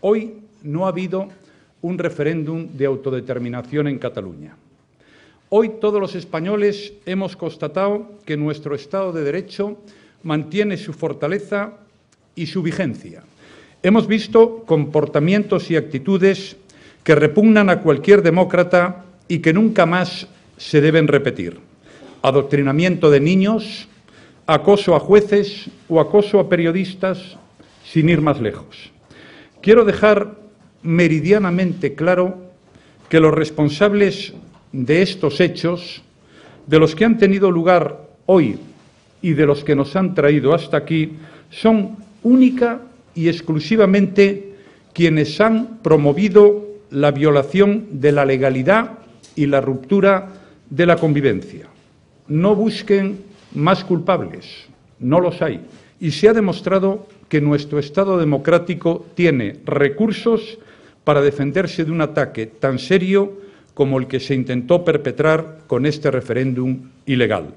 Hoy no ha habido un referéndum de autodeterminación en Cataluña. Hoy todos los españoles hemos constatado que nuestro Estado de Derecho mantiene su fortaleza y su vigencia. Hemos visto comportamientos y actitudes que repugnan a cualquier demócrata y que nunca más se deben repetir. Adoctrinamiento de niños, acoso a jueces o acoso a periodistas, sin ir más lejos. Quiero dejar meridianamente claro que los responsables de estos hechos, de los que han tenido lugar hoy y de los que nos han traído hasta aquí, son única y exclusivamente quienes han promovido la violación de la legalidad y la ruptura de la convivencia. No busquen más culpables, no los hay. Y se ha demostrado que nuestro Estado democrático tiene recursos para defenderse de un ataque tan serio como el que se intentó perpetrar con este referéndum ilegal.